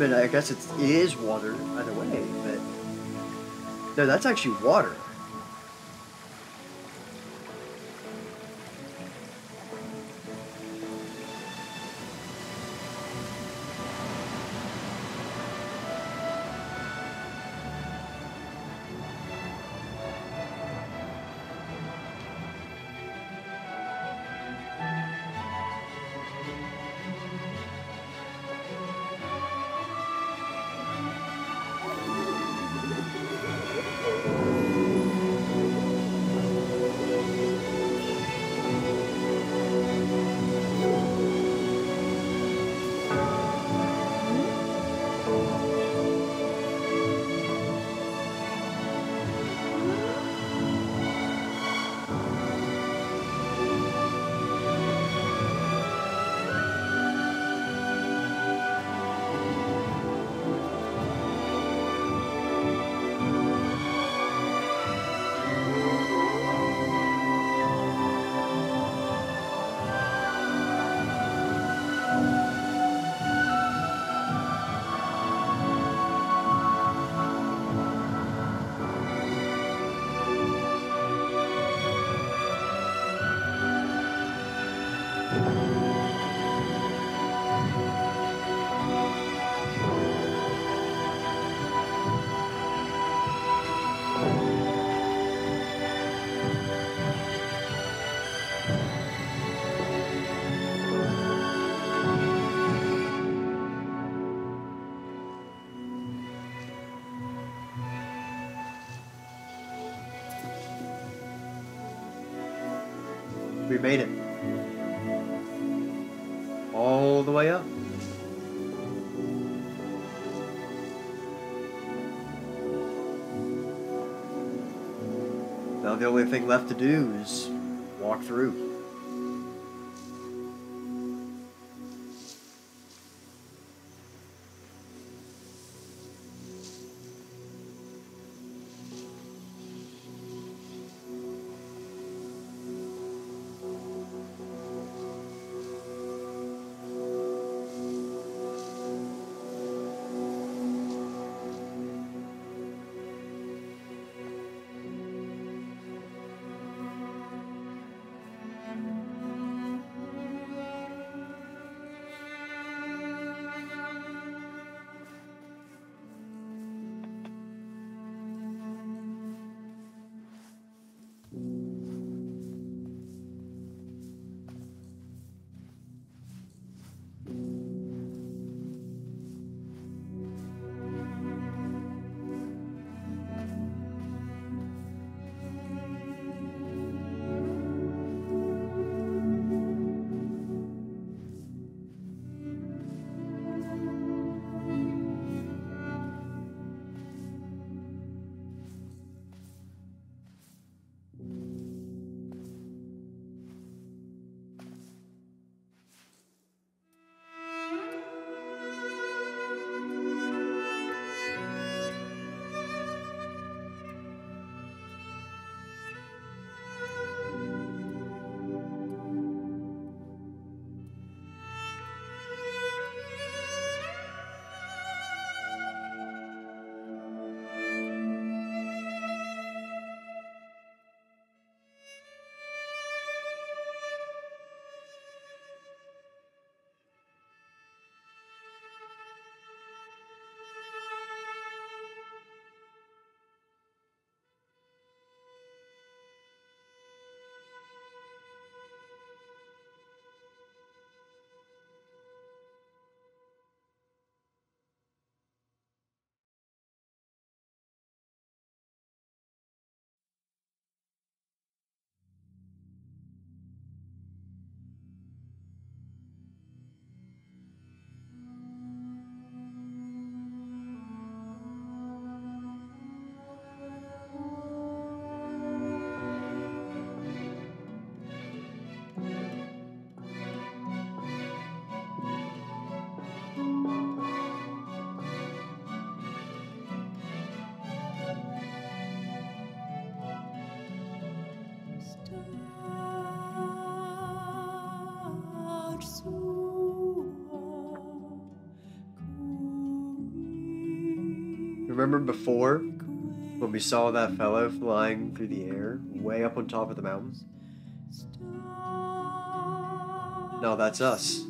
Mean, I guess it's, it is water either way, but no, that's actually water. Made it. All the way up. Now the only thing left to do is walk through. Remember before when we saw that fellow flying through the air way up on top of the mountains? No, that's us.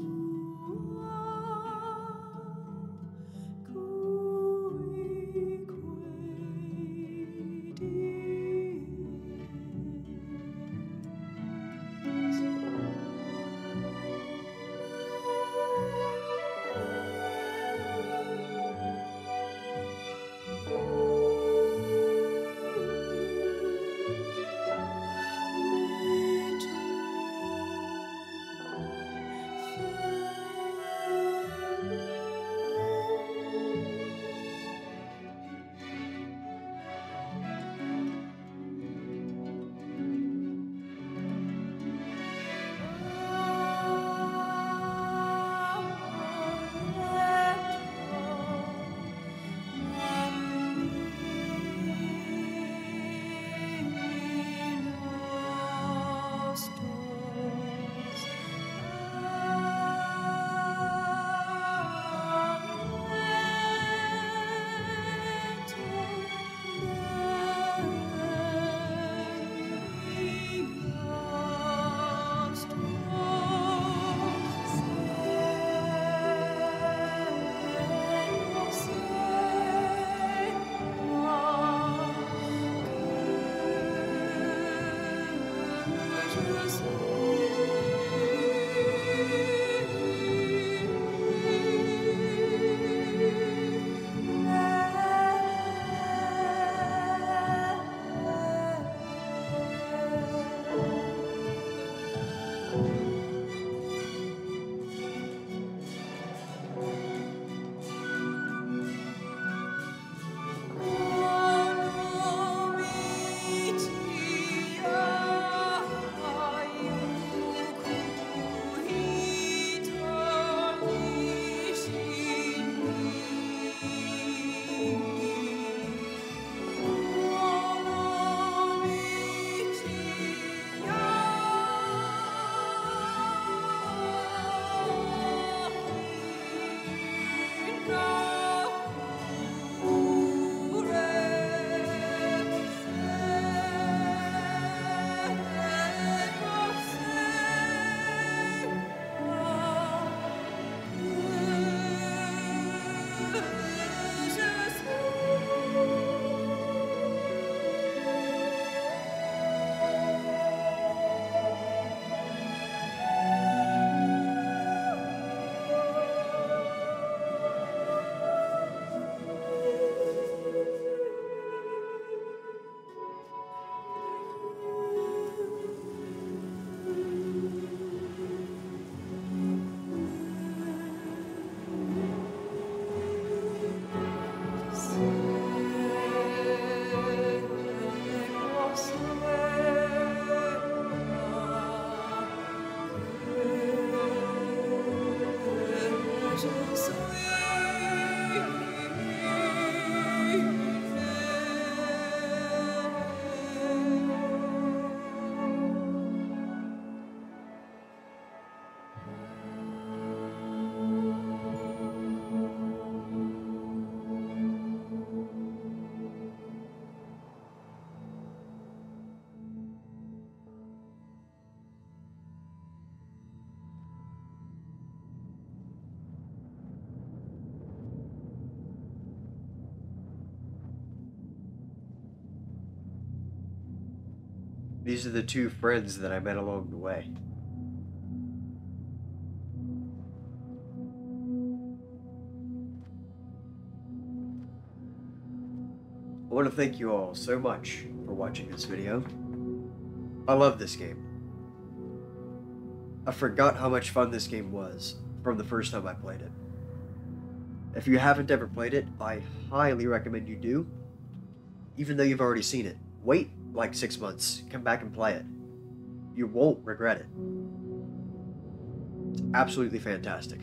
These are the two friends that I met along the way. I want to thank you all so much for watching this video. I love this game. I forgot how much fun this game was from the first time I played it. If you haven't ever played it, I highly recommend you do. Even though you've already seen it. Wait like six months, come back and play it. You won't regret it. It's absolutely fantastic.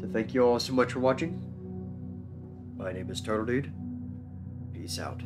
So thank you all so much for watching. My name is Turtle Dude. Peace out.